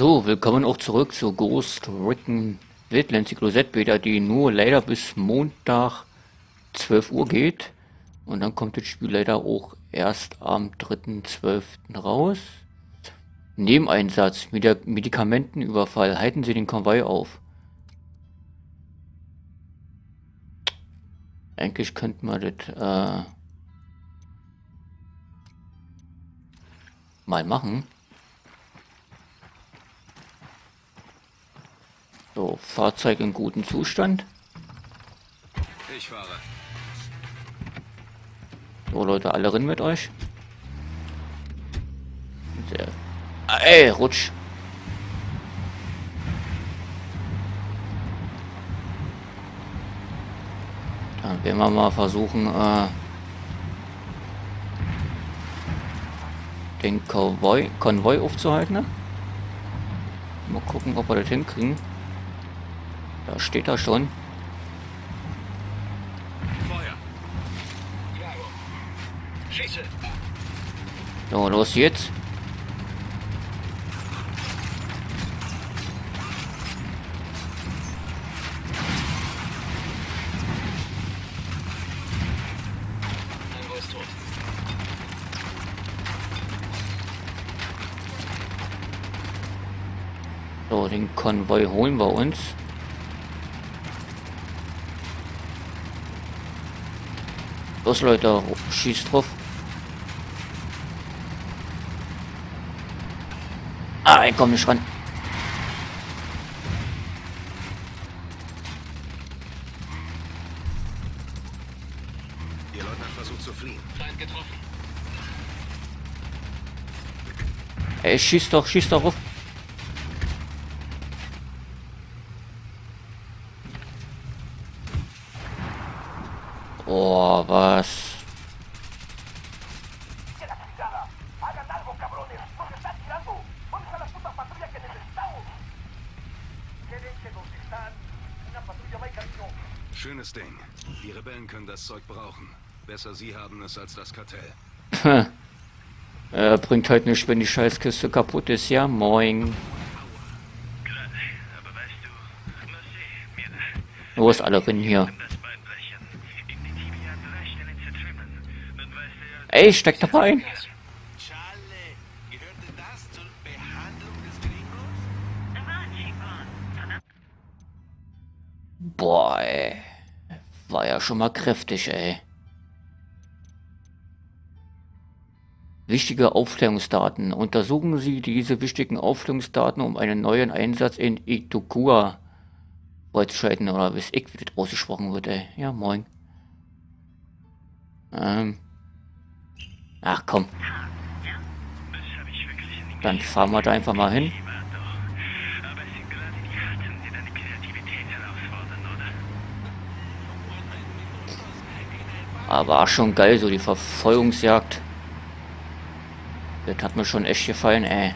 So, willkommen auch zurück zu Ghost Recon Wildlands Closet Beta, die nur leider bis Montag 12 Uhr geht. Und dann kommt das Spiel leider auch erst am 3.12. raus. Nebeneinsatz, Medi Medikamentenüberfall, halten Sie den Konvoi auf. Eigentlich könnten wir das äh, mal machen. So, Fahrzeug in gutem Zustand. Ich fahre. So Leute, alle rein mit euch. Sehr. Ah, ey, rutsch. Dann werden wir mal versuchen, äh, den Konvoi, Konvoi aufzuhalten. Ne? Mal gucken, ob wir das hinkriegen. Da steht er schon. Feuer. Bravo. Schieße. So, los jetzt. So, den Konvoi holen wir uns. Los Leute, schießt drauf. Ah, ich komm nicht ran. Ihr Leutnant versucht zu fliehen. Feind getroffen. Ey, schieß doch, schieß doch auf. Schönes Ding. Die Rebellen können das Zeug brauchen. Besser sie haben es als das Kartell. Er bringt halt nicht, wenn die Scheißkiste kaputt ist. Ja, moin. Mir Los, alle rein hier. das Bein brechen, in schon mal kräftig, ey. Wichtige Aufklärungsdaten. Untersuchen Sie diese wichtigen Aufklärungsdaten, um einen neuen Einsatz in Itukua freizuschalten. Oder bis ich, wie das ausgesprochen wird, ey. Ja, moin. Ähm. Ach komm, dann fahren wir da einfach mal hin. Klima doch. Aber es sind gerade die Harten, die deine Kreativität herausfordern, Aber war schon geil, so die Verfolgungsjagd. Das hat mir schon echt gefallen, ey.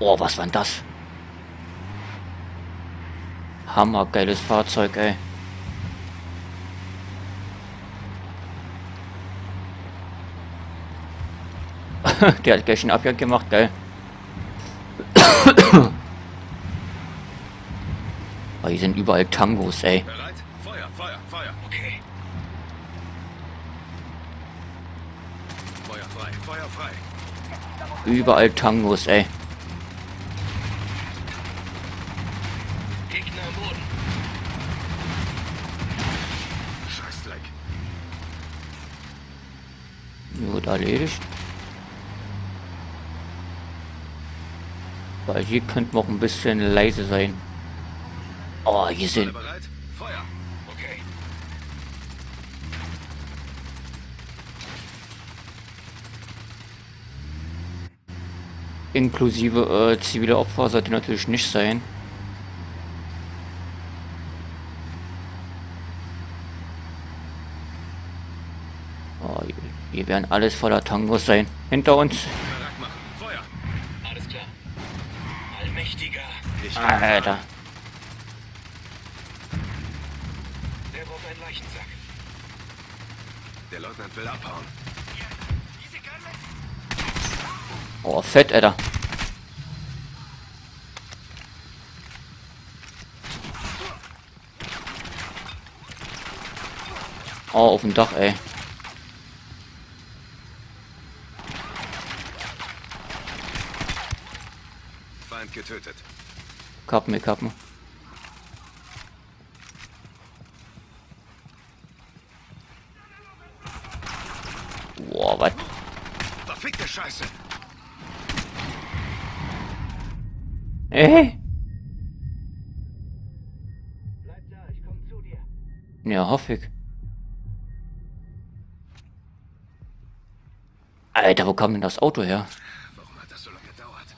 Oh, was war denn das? Hammergeiles Fahrzeug, ey. Der hat gleich einen Abgang gemacht, geil. oh, hier sind überall Tangos, ey. Bereit? Feuer, Feuer, Feuer. Okay. Feuer frei, Feuer frei. Überall Tangos, ey. Gegner am Boden. Scheißdreck. Gut erledigt. Weil hier könnte noch ein bisschen leise sein. Oh, hier sind. bereit? Feuer. Okay. Inklusive äh, zivile Opfer sollte natürlich nicht sein. Oh, hier, hier werden alles voller Tangos sein. Hinter uns. Ich Alter. Der braucht einen Leichensack. Der Leutnant will abhauen. Oh, fett, Alter. Oh, auf dem Dach, ey. Feind getötet. Kappen, mir kappen. Boah, was? Verfickte Scheiße. Ey? Bleib da, ich komme zu dir. Ja, hoffe ich. Alter, wo kam denn das Auto her? Warum hat das so lange gedauert?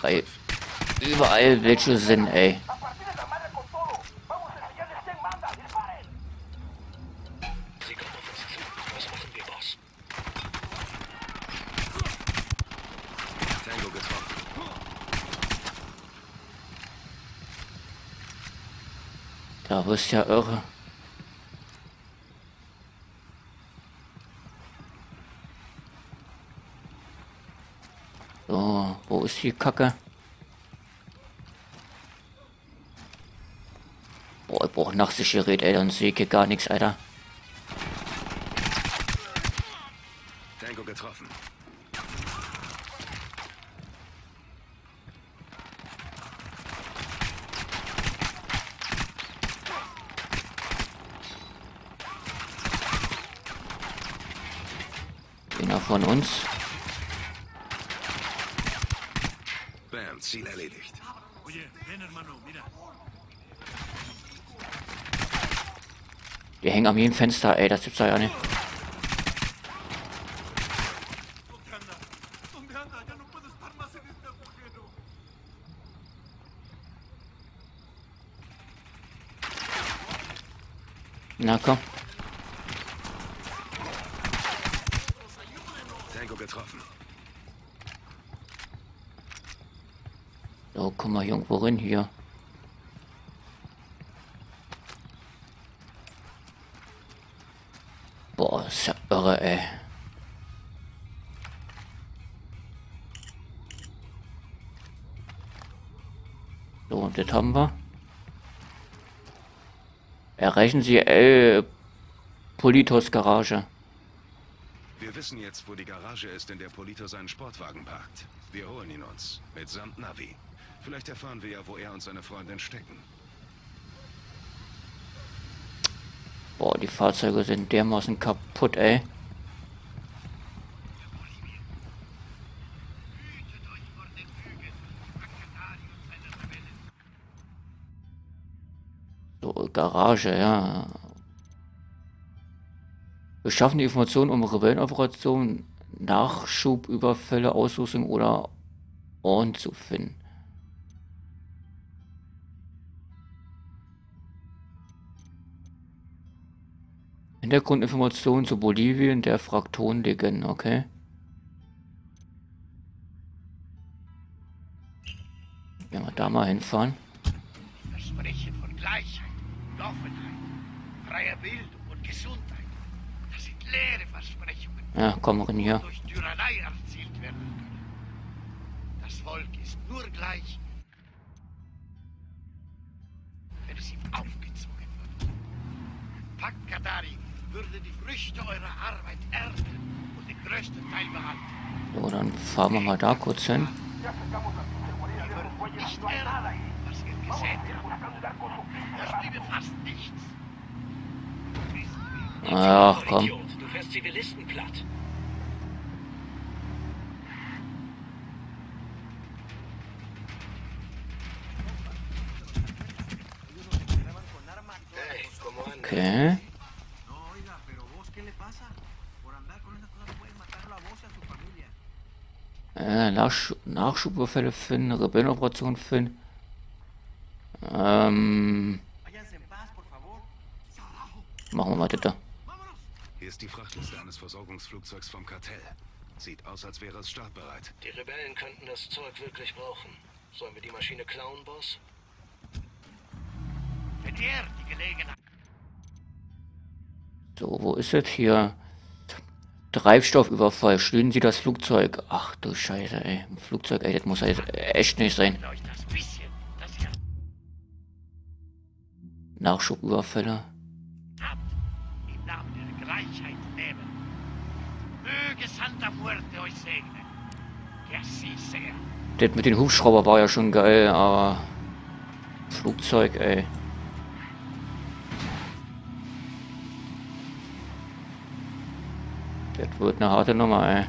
Weil fünf. überall welche sind, ey. A partir de la madre con todo. Vamos a enseñarles quién manda. ¡Disparen! Sie kommen auf uns zu. Was machen wir, Boss? Tango getroffen. Da wirst ja irre. So, wo ist die Kacke? Boah, ich brauch Nachtsichtgerät, ey, dann sehe ich hier gar nichts, Alter. Tango getroffen. Einer von uns. Bam, Ziel erledigt. Die hängen am jeden Fenster, ey, das gibt's doch ja nicht. ¿Dónde anda? ¿Dónde anda? Ya no puedo estar más en este agujero. Na komm. Tango getroffen. So, komm mal irgendwo rein hier. Boah, ist ja irre, ey. So, und das haben wir. Erreichen Sie El Politos Garage. Wir wissen jetzt, wo die Garage ist, in der Polito seinen Sportwagen parkt. Wir holen ihn uns. Mitsamt Navi. Vielleicht erfahren wir ja, wo er und seine Freundin stecken. Boah, die Fahrzeuge sind dermaßen kaputt, ey. So, Garage, ja. Wir schaffen die Informationen um Rebellenoperationen, Nachschubüberfälle, Ausrüstung oder Ort zu finden. Hintergrundinformationen zu Bolivien, der Fraktonlegenden, okay. Wenn wir da mal hinfahren. Versprechen von Gleichheit Offenheit, freier Bildung und Gesundheit. Das sind leere Versprechungen, Ja, komm rein hier. durch Tyrannei erzielt werden können. Das Volk ist nur gleich, wenn es ihm aufgezwungen wird. Pakt Kadari würde die Früchte eurer Arbeit ernten und den größten Teil behalten. So, dann fahren wir mal da kurz hin. Nicht ernten, was ihr gesät habt. Es bliebe fast nichts. Ach, komm. Du fährst Zivilisten platt. Okay. Nachschubüberfälle finden, Rebellenoperation finden. Ähm, machen wir mal das da. Hier ist die Frachtliste eines Versorgungsflugzeugs vom Kartell. Sieht aus, als wäre es startbereit. Die Rebellen könnten das Zeug wirklich brauchen. Sollen wir die Maschine klauen, Boss? Wenn er die Gelegenheit So, wo ist es hier? Treibstoffüberfall. Stehen Sie das Flugzeug. Ach du Scheiße, ey. Ein Flugzeug, ey, das muss ja echt nicht sein. Nachschubüberfälle. im Namen der Gleichheit nehmen. Möge Santa Muerte euch segnen. Así sea. Das mit den Hubschrauber war ja schon geil, aber Flugzeug, ey. Das wird eine harte Nummer, ey.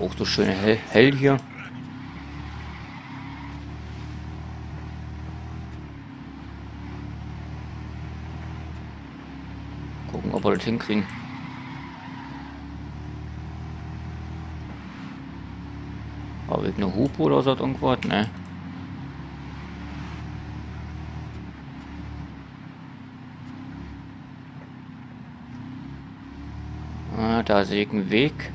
Auch so schön hell, hell hier. Gucken, ob wir das hinkriegen. Aber irgendeine Hupe oder so irgendwas, ne? Ah, da sehe ich einen Weg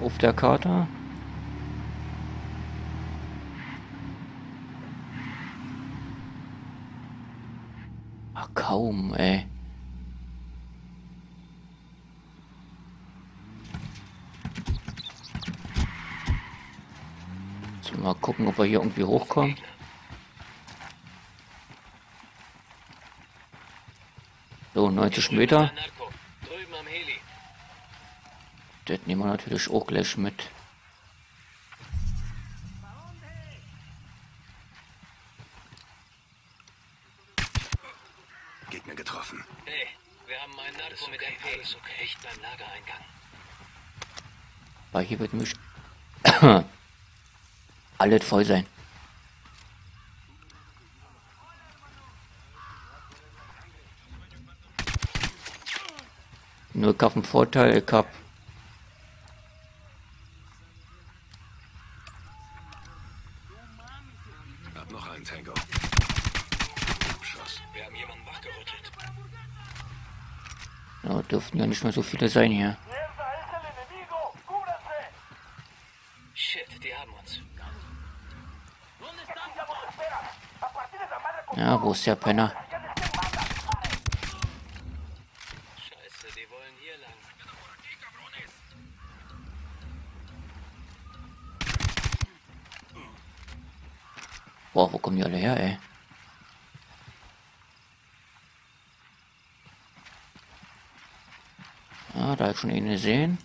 auf der Karte. Ach, kaum, ey. So, mal gucken, ob wir hier irgendwie hochkommen. So, 90 Meter. Narco, drüben am Heli. Das nehmen wir natürlich auch gleich mit. Gegner getroffen. Hey, wir haben einen Narco mit MP. Alles okay. Dicht beim Lagereingang. Weil hier wird nämlich alles voll sein. Nur ich hab einen Vorteil, ich hab Hab noch einen Tango. Schuss. Wir haben jemanden wachgerüttelt. ja, dürften ja nicht mehr so viele sein hier. Shit, die haben uns. Ja, wo ist der Penner? Scheiße, die wollen hier lang. Boah, wo kommen die alle her, ey? Ich schon einen gesehen.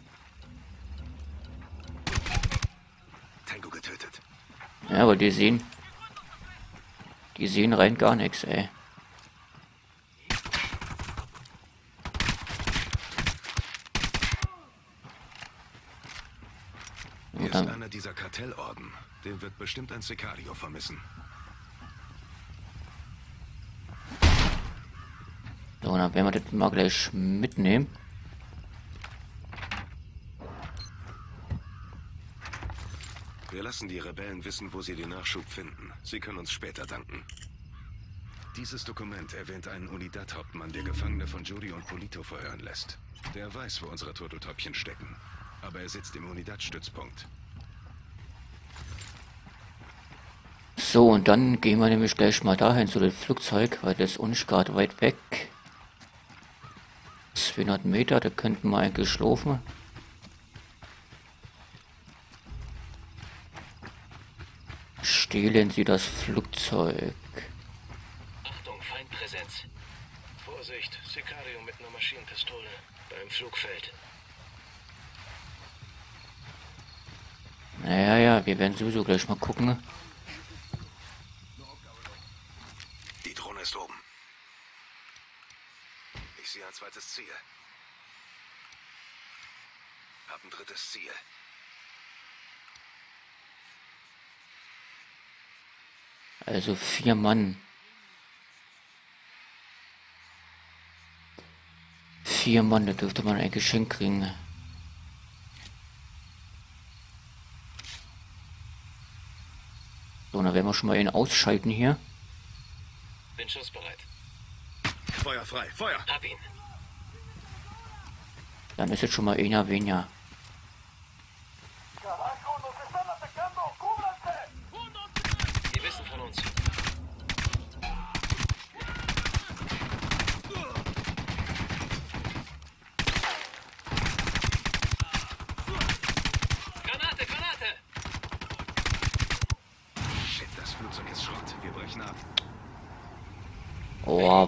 Tango getötet. Ja, aber die sehen. Die sehen rein gar nichts, ey. Hier ist einer dieser Kartellorden. Den wird bestimmt ein Sicario vermissen. so, dann werden wir das mal gleich mitnehmen. Wir lassen die Rebellen wissen, wo sie den Nachschub finden. Sie können uns später danken. Dieses Dokument erwähnt einen Unidad-Hauptmann, der Gefangene von Jury und Polito verhören lässt. Der weiß, wo unsere Turteltäubchen stecken. Aber er sitzt im Unidad-Stützpunkt. So, und dann gehen wir nämlich gleich mal dahin zu dem Flugzeug, weil das ist gerade weit weg. 200 Meter, da könnten wir eigentlich schlafen. Stehlen Sie das Flugzeug. Achtung, Feindpräsenz. Vorsicht, Sicario mit einer Maschinenpistole. Beim Flugfeld. Naja, ja, wir werden sowieso gleich mal gucken. Die Drohne ist oben. Ich sehe ein zweites Ziel. Hab ein drittes Ziel. Also vier Mann. Vier Mann, da dürfte man ein Geschenk kriegen. So, dann werden wir schon mal ihn ausschalten hier. Bin schussbereit. Feuer frei, Feuer! Hab ihn. Dann ist jetzt schon mal einer weniger. ¡Carajo, nos están atacando! ¡Cúbranse! Die wissen von uns.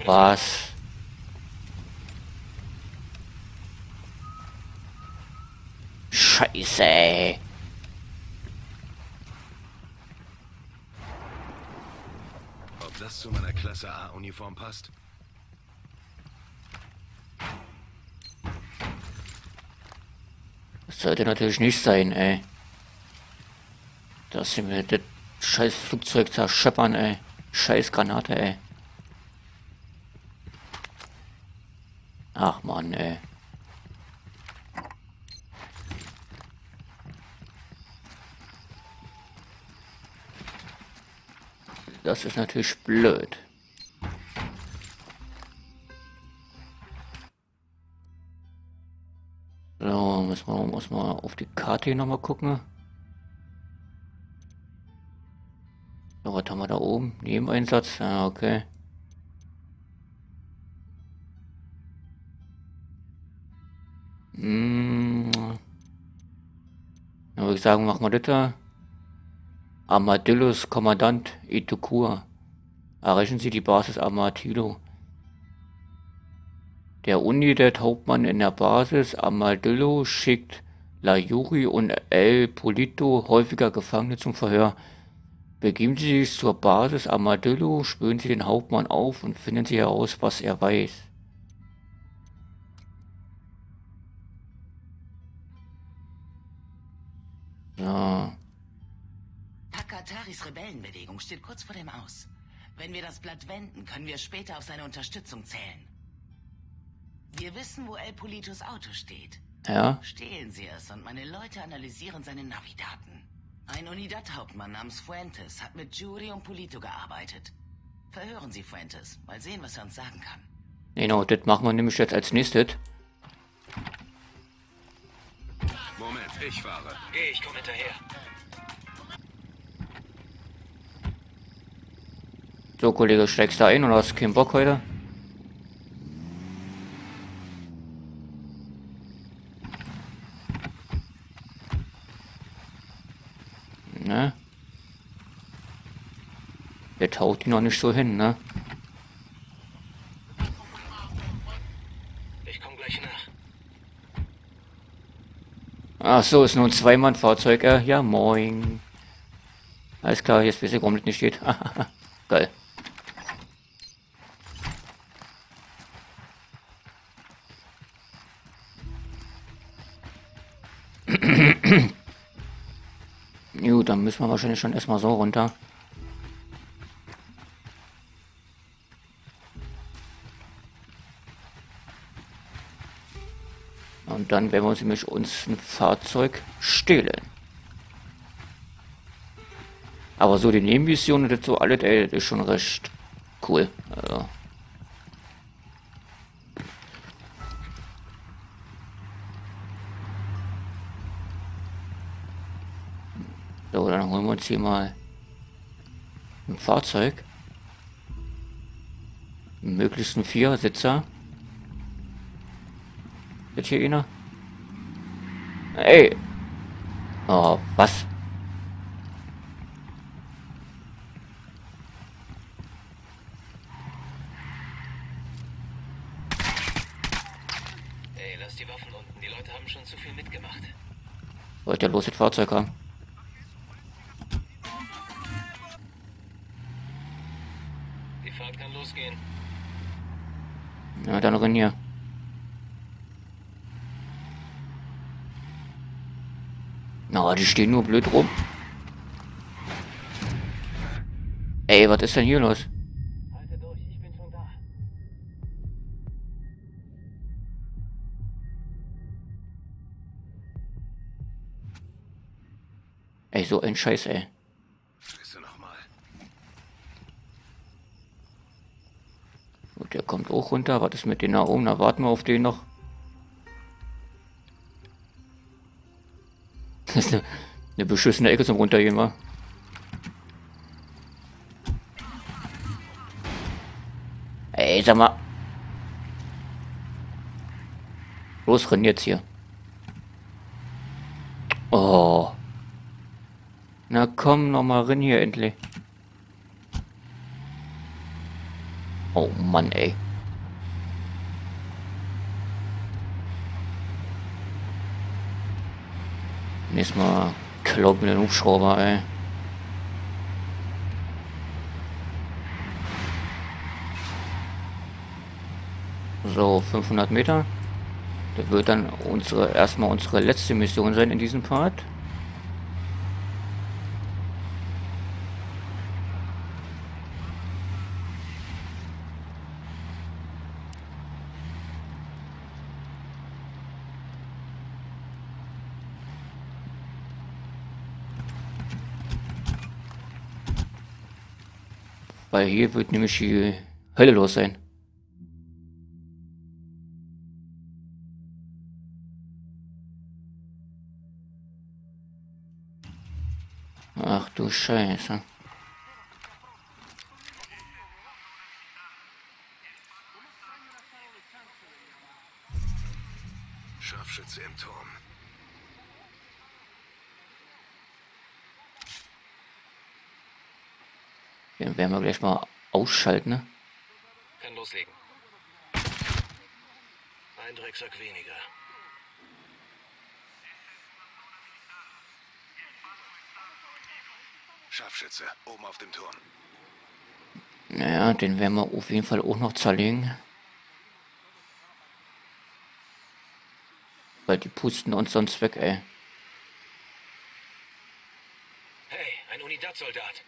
Was? Scheiße. Ob das zu meiner Klasse A-Uniform passt? Das sollte natürlich nicht sein, ey. Dass sie mir das scheiß Flugzeug zerscheppern, ey. Scheiß Granate, ey. Ach man, ey. Das ist natürlich blöd. So, muss man, muss man auf die Karte hier nochmal gucken. So, was haben wir da oben? Nebeneinsatz? Ja, okay. Sagen, machen wir das da. Kommandant Itukua. Erreichen Sie die Basis Armadillo. Der Unidad Hauptmann in der Basis Armadillo schickt Layuri und El Polito häufiger Gefangene zum Verhör. Begeben Sie sich zur Basis Armadillo, spüren Sie den Hauptmann auf und finden Sie heraus, was er weiß. So. Takataris Rebellenbewegung steht kurz vor dem Aus. Wenn wir das Blatt wenden, können wir später auf seine Unterstützung zählen. Wir wissen, wo El Politos Auto steht. Ja, Stehlen Sie es und meine Leute analysieren seine Navidaten. Ein Unidad-Hauptmann namens Fuentes hat mit Jury und Polito gearbeitet. Verhören Sie Fuentes. Mal sehen, was er uns sagen kann. genau, das machen wir nämlich jetzt als nächstes. Moment, ich fahre. Geh, ich komm hinterher. So, Kollege, steigst du ein oder hast du keinen Bock heute? Ne? Der taucht die noch nicht so hin, ne? Ich komm gleich nach. Ach so, ist nur ein Zweimann-Fahrzeug, äh, ja, moin. Alles klar, jetzt weiß ich, warum das nicht steht. Geil. Gut, dann müssen wir wahrscheinlich schon erstmal so runter. Und dann werden wir uns nämlich uns ein Fahrzeug stehlen. Aber so die Nebenmissionen, das so alles, das ist schon recht cool. Also. So, dann holen wir uns hier mal ein Fahrzeug. Möglichst ein Vierersitzer. Jetzt hier einer? Ey! Oh, was? Ey, lass die Waffen unten. Die Leute haben schon zu viel mitgemacht. Wollt ihr los das Fahrzeug haben? Die Fahrt kann losgehen. Ja, dann renn hier. Na, die stehen nur blöd rum. Ey, was ist denn hier los? Halte durch, ich bin schon da. Ey, so ein Scheiß, ey. Scheiße nochmal. Gut, der kommt auch runter. Was ist mit denen da oben? Da warten wir auf den noch. Das ist eine, eine beschissene Ecke zum Runtergehen, wa? Ey, sag mal. Los, renn jetzt hier. Oh. Na komm, noch mal renn hier endlich. Oh Mann, ey. Nächstes Mal mir den Hubschrauber, ey. So, 500 Meter. Das wird dann unsere erstmal unsere letzte Mission sein in diesem Part. Weil hier wird nämlich die Hölle los sein. Ach du Scheiße. Werden wir gleich mal ausschalten, ne? Kann loslegen. Ein Drecksack weniger. Scharfschütze, oben auf dem Turm. Naja, den werden wir auf jeden Fall auch noch zerlegen. Weil die pusten uns sonst weg, ey. Hey, ein Unidad-Soldat.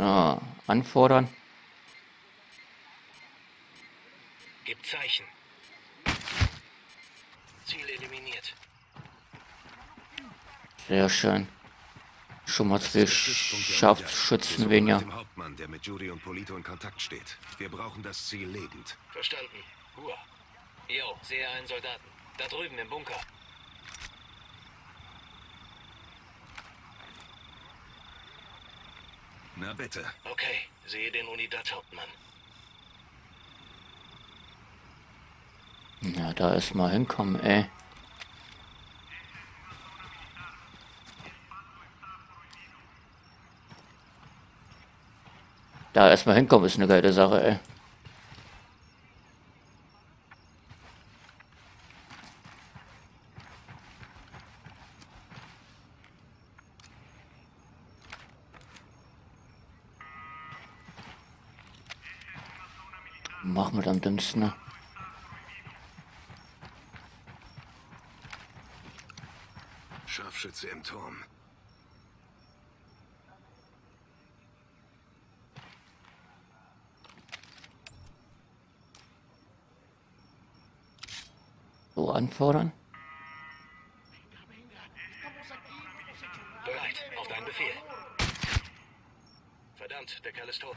Ja, anfordern. Gib Zeichen. Ziel eliminiert. Sehr schön. Schon mal zwei Scharfschützen weniger. Hauptmann, der mit Judy und Polito in Kontakt steht. Wir brauchen das Ziel lebend. Verstanden. Hua. Jo, sehe einen Soldaten. Da drüben im Bunker. Na bitte. Okay, sehe den Unidad-Hauptmann. Ja, da ist mal hinkommen, ey. Da erstmal hinkommen ist eine geile Sache, ey. Dümmsten, ne? Scharfschütze im Turm. So anfordern. Bereit, auf deinen Befehl. Verdammt, der Kerl ist tot.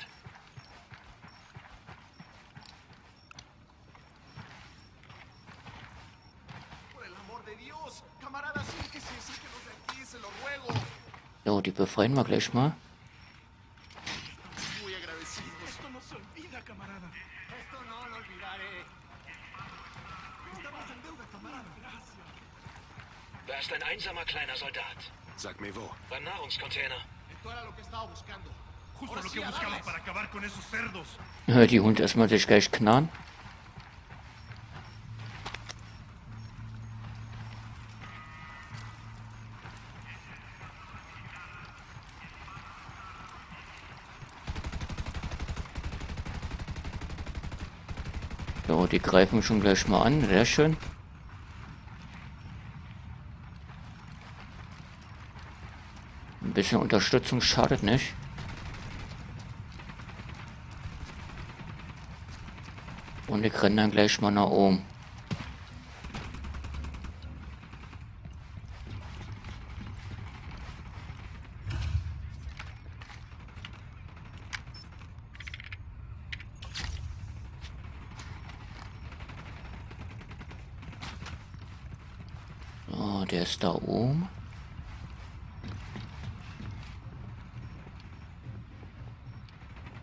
Olvidaré. Estamos en deuda, camarada. Gracias. Da ist ein einsamer kleiner Soldat. Sag mir wo. Beim Nahrungscontainer. Esto era lo que estaba buscando. So, die greifen schon gleich mal an. Sehr schön. Ein bisschen Unterstützung schadet nicht. Und ich renne dann gleich mal nach oben. So, der ist da oben.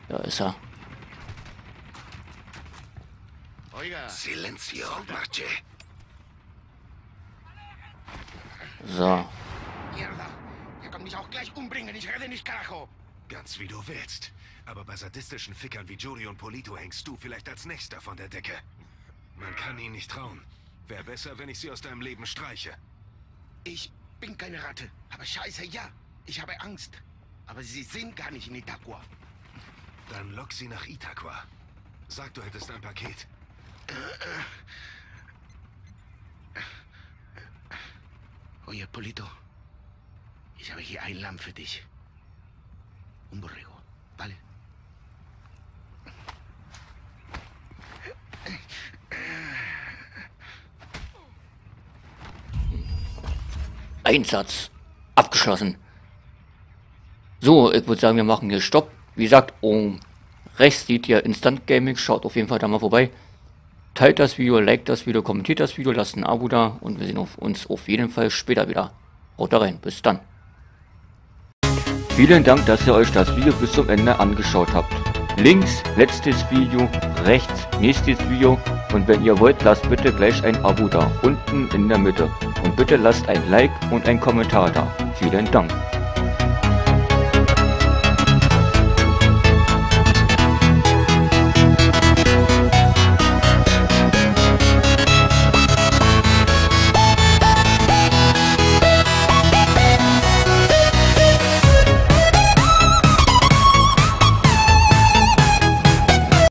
Da ist er. So. Mierda. Er kann mich auch gleich umbringen. Ich rede nicht, Carajo. Ganz wie du willst. Aber bei sadistischen Fickern wie Judy und Polito hängst du vielleicht als Nächster von der Decke. Man kann ihnen nicht trauen. Wäre besser, wenn ich sie aus deinem Leben streiche. Ich bin keine Ratte. Aber scheiße, ja. Ich habe Angst. Aber sie sind gar nicht in Itaqua. Dann lock sie nach Itaqua. Sag, du hättest ein Paket. Oye, Polito. Ich habe hier ein Lamm für dich. Un borrego, ¿vale? Einsatz. Abgeschlossen. So, ich würde sagen, wir machen hier Stopp. Wie gesagt, oben rechts seht ihr Instant Gaming. Schaut auf jeden Fall da mal vorbei. Teilt das Video, liked das Video, kommentiert das Video, lasst ein Abo da und wir sehen uns auf jeden Fall später wieder. Haut da rein, bis dann. Vielen Dank, dass ihr euch das Video bis zum Ende angeschaut habt. Links letztes Video, rechts nächstes Video und wenn ihr wollt, lasst bitte gleich ein Abo da, unten in der Mitte. Und bitte lasst ein Like und ein Kommentar da. Vielen Dank.